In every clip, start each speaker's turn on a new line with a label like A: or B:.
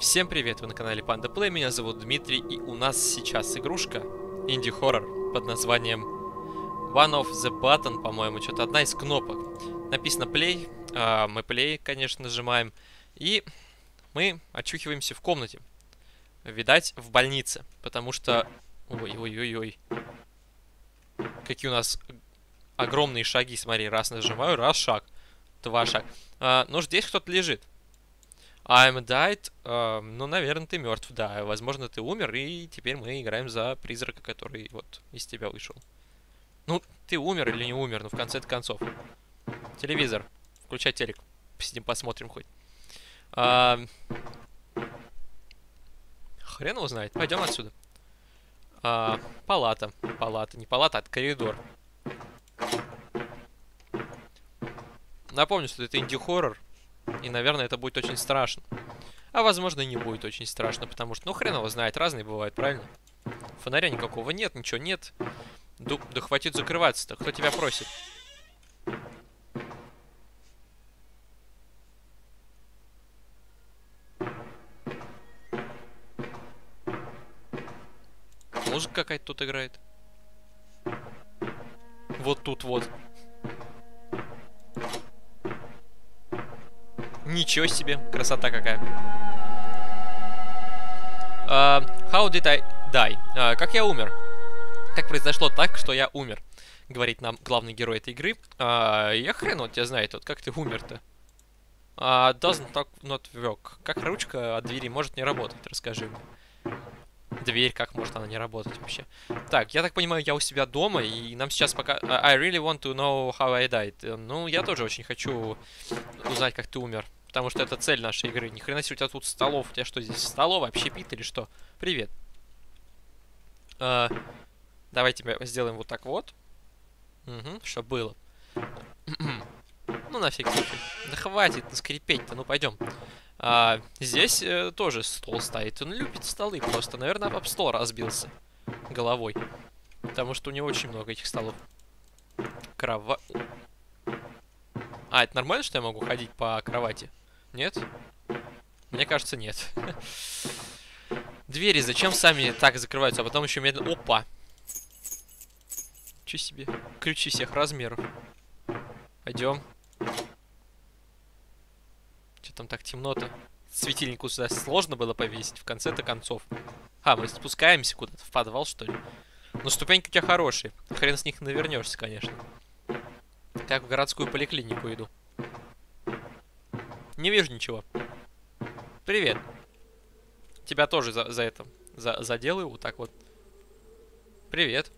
A: Всем привет, вы на канале Panda Play, меня зовут Дмитрий, и у нас сейчас игрушка инди-хоррор под названием One of the Button, по-моему, что-то одна из кнопок. Написано Play, а, мы Play, конечно, нажимаем, и мы очухиваемся в комнате. Видать, в больнице, потому что... Ой-ой-ой-ой. Какие у нас огромные шаги, смотри, раз нажимаю, раз шаг, два шаг. А, ну, здесь кто-то лежит. I'm died. Uh, ну, наверное, ты мертв, да. Возможно, ты умер, и теперь мы играем за призрака, который вот из тебя вышел. Ну, ты умер или не умер, ну, в конце концов. Телевизор. Включай телек. Посидим, посмотрим хоть. Uh, хрен его знает. Пойдем отсюда. Uh, палата. Палата. Не палата, а коридор. Напомню, что это инди-хоррор. И, наверное, это будет очень страшно. А, возможно, и не будет очень страшно, потому что, ну, хрен его знает, разные бывают, правильно? Фонаря никакого нет, ничего нет. Да, да хватит закрываться-то, кто тебя просит? Музыка какая-то тут играет. Вот тут вот. Ничего себе, красота какая. Uh, how did I die? Uh, как я умер? Как произошло так, что я умер? Говорит нам главный герой этой игры. Uh, я хрен вот тебя знает, вот как ты умер-то? Uh, doesn't talk, not work. Как ручка от двери может не работать? Расскажи мне. Дверь, как может она не работать вообще? Так, я так понимаю, я у себя дома, и нам сейчас пока... I really want to know how I died. Ну, я тоже очень хочу узнать, как ты умер. Потому что это цель нашей игры. Ни хрена себе у тебя тут столов. У тебя что здесь, столовая, общепит или что? Привет. А, давайте мы сделаем вот так вот. Угу, что было. ну, нафиг случай. Да хватит скрипеть-то, ну пойдем. А, здесь э, тоже стол стоит. Он любит столы просто. Наверное, об стол разбился головой. Потому что у него очень много этих столов. Крова... А, это нормально, что я могу ходить по кровати? Нет? Мне кажется, нет. Двери зачем сами так закрываются, а потом еще медленно... Опа! Че себе? Ключи всех размеров. Пойдем. Че там так темно-то? Светильнику сюда сложно было повесить в конце-то концов. А, мы спускаемся куда-то в подвал, что ли? Ну, ступеньки у тебя хорошие. Хрен с них навернешься, конечно. Как в городскую поликлинику иду. Не вижу ничего. Привет. Тебя тоже за, за это за, заделаю вот так вот. Привет.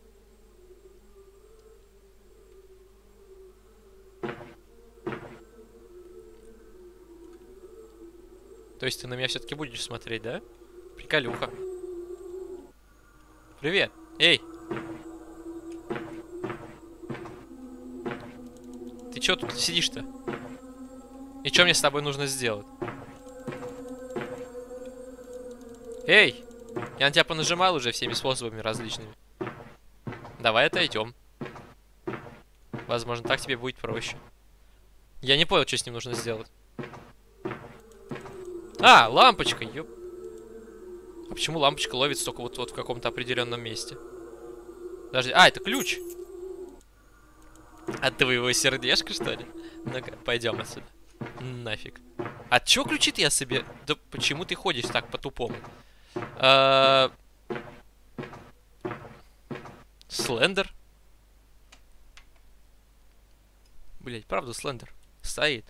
A: То есть ты на меня все-таки будешь смотреть, да? Приколюха. Привет. Эй. Ты чё тут сидишь-то? И что мне с тобой нужно сделать? Эй! Я на тебя понажимал уже всеми способами различными. Давай отойдем. Возможно, так тебе будет проще. Я не понял, что с ним нужно сделать. А, лампочка, ёп. А почему лампочка ловит только вот, вот в каком-то определенном месте? Подожди, а, это ключ. От твоего сердечка, что ли? Ну-ка, пойдем отсюда. Нафиг. А чё ключит я себе? Да почему ты ходишь так по-тупому? А... Слендер? Блять, правда, Слендер. Стоит.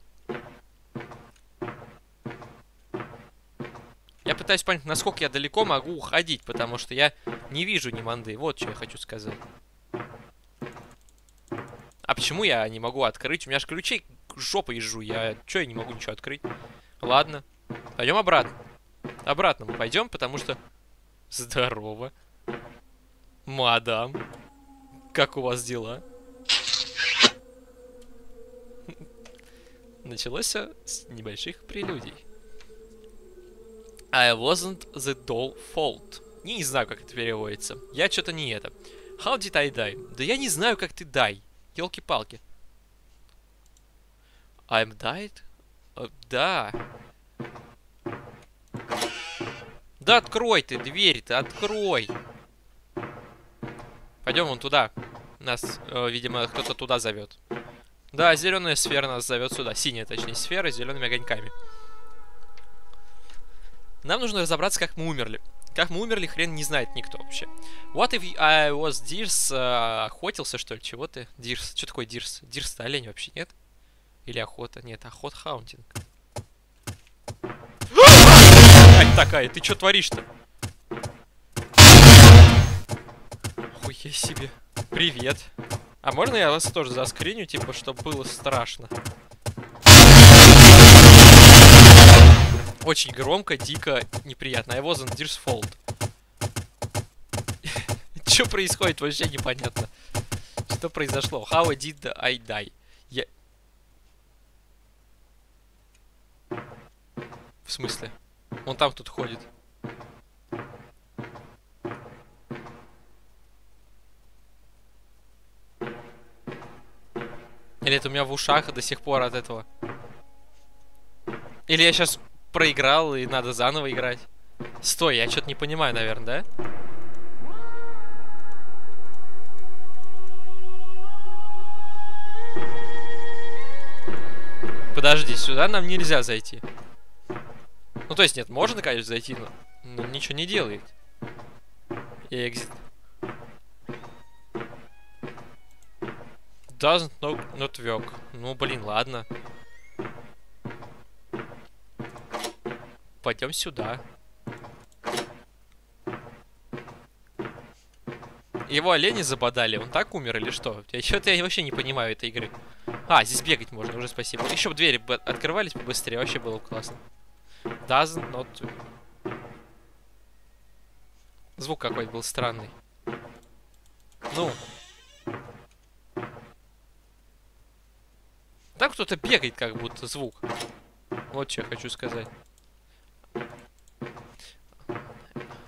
A: Я пытаюсь понять, насколько я далеко могу уходить, потому что я не вижу ни манды. Вот что я хочу сказать. А почему я не могу открыть? У меня же ключей жопой езжу. Я что, я не могу ничего открыть? Ладно. Пойдем обратно. Обратно мы пойдем, потому что... Здорово. Мадам. Как у вас дела? Началось все с небольших прелюдий. I wasn't the doll fault. Я не знаю, как это переводится. Я что-то не это. How did I die? Да я не знаю, как ты дай. Елки-палки. I'm died? Uh, да. Да открой ты дверь, ты открой. Пойдем вон туда. Нас, э, видимо, кто-то туда зовет. Да, зеленая сфера нас зовет сюда. Синяя, точнее, сфера с зелеными огоньками. Нам нужно разобраться, как мы умерли. Как мы умерли, хрен не знает никто вообще. What if I was Deers? Э, охотился, что ли? Чего ты? Deers. Что такое? Deers это олень вообще, нет? Или охота? Нет, охота hunting. такая, ты что творишь-то? Хуя себе. Привет. А можно я вас тоже заскриню, типа, чтобы было страшно? Очень громко, дико, неприятно. I wasn't Deer's fault. Что происходит, вообще непонятно. Что произошло? How did I die? Я... В смысле? Он там тут ходит. Или это у меня в ушах до сих пор от этого? Или я сейчас проиграл и надо заново играть? Стой, я что-то не понимаю, наверное, да? Подожди, сюда нам нельзя зайти. Ну, то есть, нет, можно, конечно, зайти, но, но ничего не делает. Экзит. Doesn't not, not work. Ну, блин, ладно. Пойдем сюда. Его олени забодали, он так умер или что? Я что-то я вообще не понимаю этой игры. А, здесь бегать можно, уже спасибо. Еще бы двери открывались побыстрее, вообще было классно. Doesn't not... Звук какой-то был странный. Ну. Там кто-то бегает, как будто звук. Вот что я хочу сказать.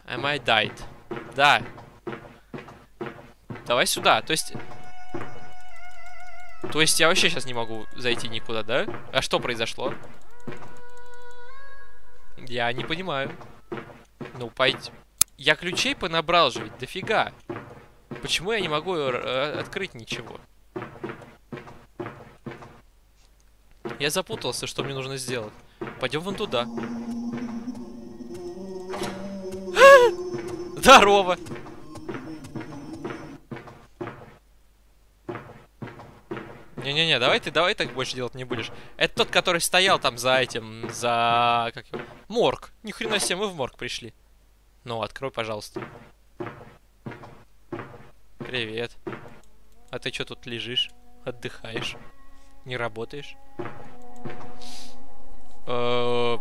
A: Am I died? Да. Давай сюда. То есть... То есть я вообще сейчас не могу зайти никуда, да? А что произошло? Я не понимаю. Ну, пойти. Я ключей понабрал же ведь, дофига. Почему я не могу э, открыть ничего? Я запутался, что мне нужно сделать. Пойдем вон туда. Здорово! Не-не-не, давай ты, давай так больше делать не будешь. Это тот, который стоял там за этим, за... Как его? Морг. Ни хрена себе, мы в морг пришли. Ну, открой, пожалуйста. Привет. А ты что тут лежишь? Отдыхаешь? Не работаешь? Э,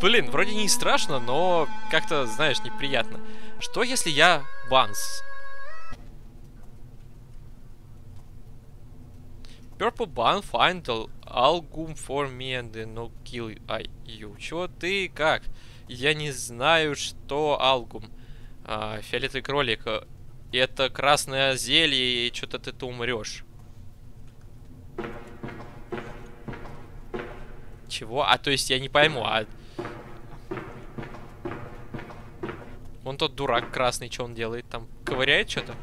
A: блин, вроде не страшно, но как-то, знаешь, неприятно. Что если я Банс? Purple Ban find algum for me and no kill I. Чего ты? Как? Я не знаю, что algum. А, фиолетовый кролик. Это красное зелье, и что-то ты-то умрешь. Чего? А то есть я не пойму, а... Вон тот дурак красный, что он делает там? Ковыряет что-то?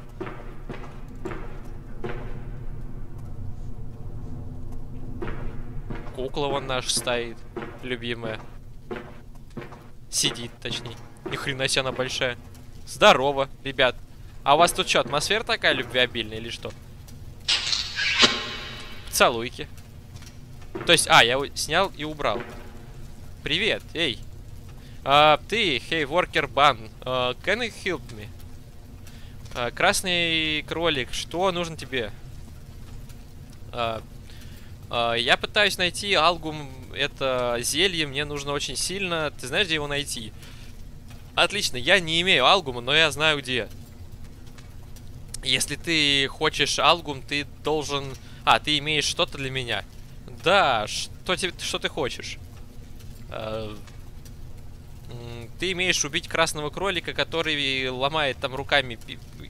A: Кукла вон наш стоит, любимая. Сидит, точнее. Ни хрена себе она большая. Здорово, ребят. А у вас тут что, атмосфера такая любвеобильная или что? Целуйки. То есть, а, я его снял и убрал. Привет, эй. Uh, ты, worker ban, uh, can you help me? Uh, красный кролик, что нужно тебе? А, я пытаюсь найти алгум, это зелье, мне нужно очень сильно. Ты знаешь, где его найти? Отлично, я не имею алгума, но я знаю где. Если ты хочешь алгум, ты должен... А, ты имеешь что-то для меня. Да, что, тебе, что ты хочешь? А, ты имеешь убить красного кролика, который ломает там руками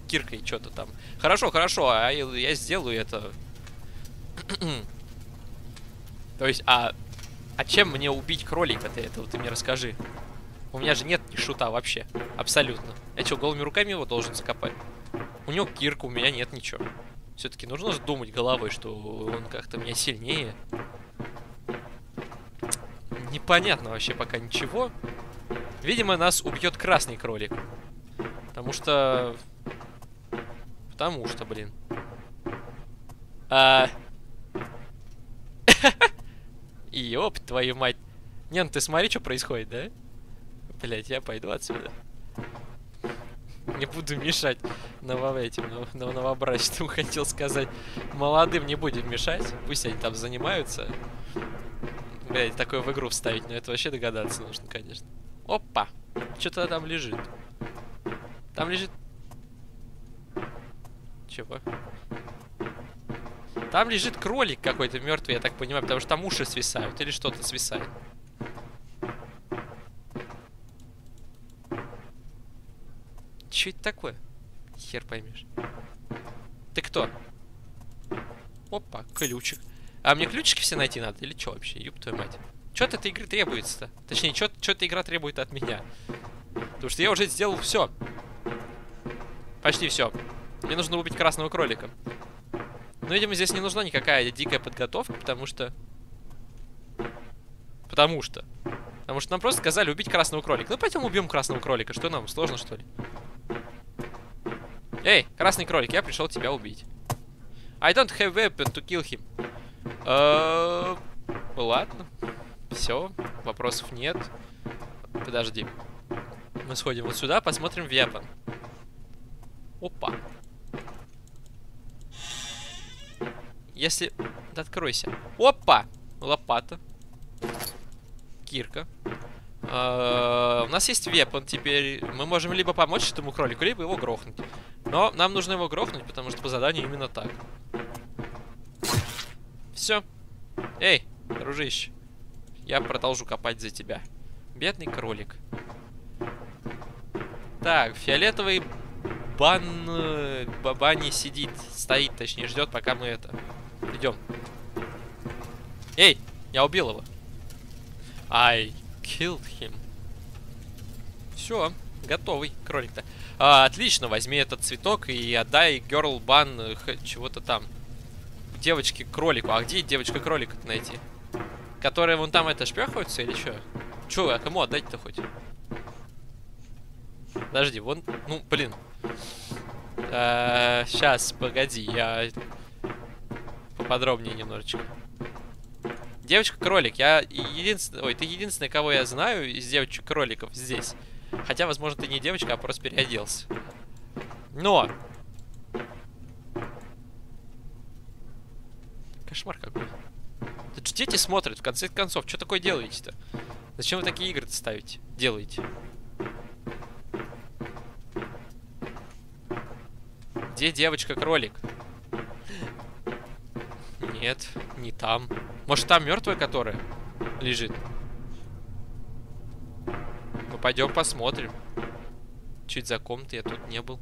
A: киркой что-то там. Хорошо, хорошо, а я сделаю это. То есть, а... А чем мне убить кролика-то этого? Ты мне расскажи. У меня же нет ни шута вообще. Абсолютно. Я что, голыми руками его должен закопать? У него кирка, у меня нет ничего. Все-таки нужно же думать головой, что он как-то меня сильнее. Непонятно вообще пока ничего. Видимо, нас убьет красный кролик. Потому что... Потому что, блин. А... Ёб твою мать. Не, ну ты смотри, что происходит, да? Блять, я пойду отсюда. Не буду мешать ново этим, нов, новобрачным, хотел сказать. Молодым не будем мешать. Пусть они там занимаются. Блять, такое в игру вставить, но это вообще догадаться нужно, конечно. Опа! Что-то там лежит. Там лежит... Чего? Там лежит кролик какой-то мертвый, я так понимаю, потому что там уши свисают или что-то свисает. Что это такое? Хер поймешь. Ты кто? Опа, ключик. А мне ключики все найти надо? Или что вообще? Юб твою мать. Что от этой игры требуется-то? Точнее, что эта игра требует от меня? Потому что я уже сделал все. Почти все. Мне нужно убить красного кролика. Но, видимо, здесь не нужна никакая дикая подготовка, потому что... Потому что... Потому что нам просто сказали убить красного кролика. Ну, пойдем убьем красного кролика. Что нам, сложно, что ли? Эй, красный кролик, я пришел тебя убить. I don't have weapon to kill him. Uh, ладно. Все, вопросов нет. Подожди. Мы сходим вот сюда, посмотрим weapon. Опа. Если... Да откройся. Опа! Лопата. Кирка. Uh, у нас есть вепон теперь. Мы можем либо помочь этому кролику, либо его грохнуть. Но нам нужно его грохнуть, потому что по заданию именно так. Все. Эй, дружище. Я продолжу копать за тебя. Бедный кролик. Так, фиолетовый бан... Э, Баба сидит, стоит, точнее, ждет, пока мы это... Идем. Эй, я убил его. I killed him. Все, готовый кролик-то. А, отлично, возьми этот цветок и отдай girl бан э, чего-то там. Девочки кролику. А где девочка кролика найти? Которые вон там это шпехаются или что? Че, а кому отдать-то хоть? Подожди, вон, ну, блин. А, сейчас, погоди, я поподробнее немножечко. Девочка-кролик, я единственный... Ой, ты единственный, кого я знаю из девочек-кроликов здесь. Хотя, возможно, ты не девочка, а просто переоделся. Но! Кошмар какой. Тут же дети смотрят, в конце концов. Что такое делаете-то? Зачем вы такие игры ставите? Делаете? Где девочка-кролик? Нет, не там. Может, там мертвая, которая лежит? Ну, пойдем посмотрим. Чуть за комнаты я тут не был.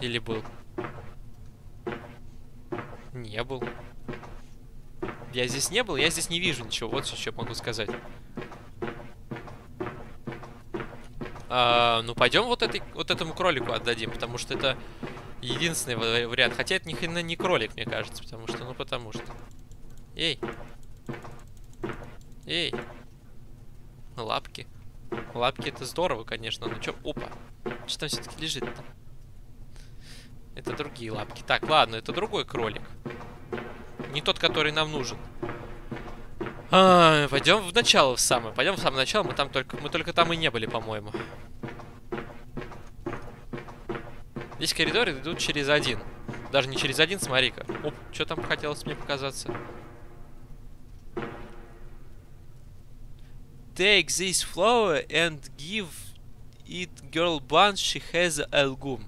A: Или был? Не был. Я здесь не был, я здесь не вижу ничего. Вот еще могу сказать. А, ну, пойдем вот, этой, вот этому кролику отдадим, потому что это единственный вариант. Хотя это ни хрена не кролик, мне кажется, потому что, ну, потому что. Эй. Эй. Лапки. Лапки это здорово, конечно, но чё... Опа. Что там все-таки лежит-то? Это другие лапки. Так, ладно, это другой кролик. Не тот, который нам нужен. А, пойдем в начало в самое. Пойдем в самое начало. Мы там только, мы только там и не были, по-моему. Здесь коридоры идут через один. Даже не через один, смотри-ка. Оп, что там хотелось мне показаться? Take this flower and give it girl bunch she has algum.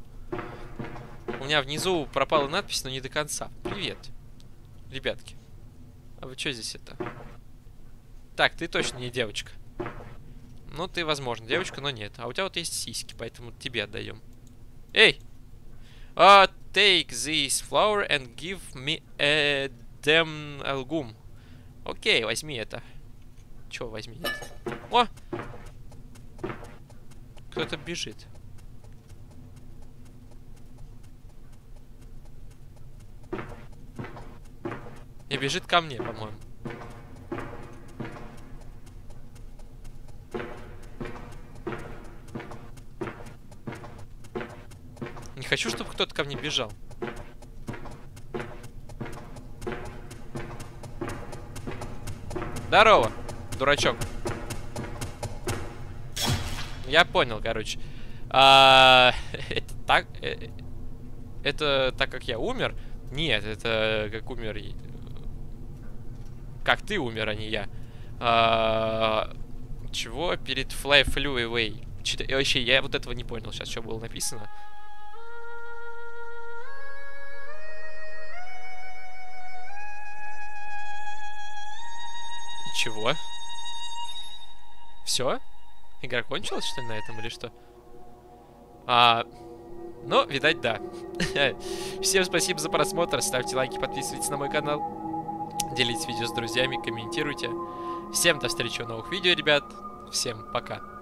A: У меня внизу пропала надпись, но не до конца. Привет, ребятки. А вы что здесь это? Так, ты точно не девочка. Ну, ты, возможно, девочка, но нет. А у тебя вот есть сиськи, поэтому тебе отдаем. Эй! Uh, take this flower and give me a damn algum. Окей, возьми это. Чё возьми это? О! Кто-то бежит. И бежит ко мне, по-моему. Не хочу, чтобы кто-то ко мне бежал. Здорово, дурачок. Я понял, короче. А, это так... Э, это так, как я умер? Нет, это как умер... Как ты умер, а не я. А, чего? Перед Fly Flew Away. Вообще, я вот этого не понял сейчас, что было написано. Чего? Все? Игра кончилась, что ли, на этом, или что? А, ну, видать, да. Всем спасибо за просмотр. Ставьте лайки, подписывайтесь на мой канал. Делитесь видео с друзьями, комментируйте. Всем до встречи в новых видео, ребят. Всем пока.